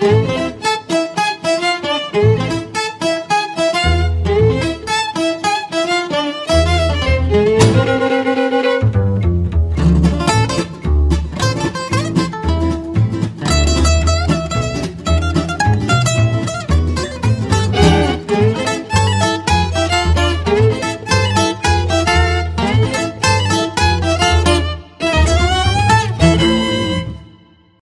Música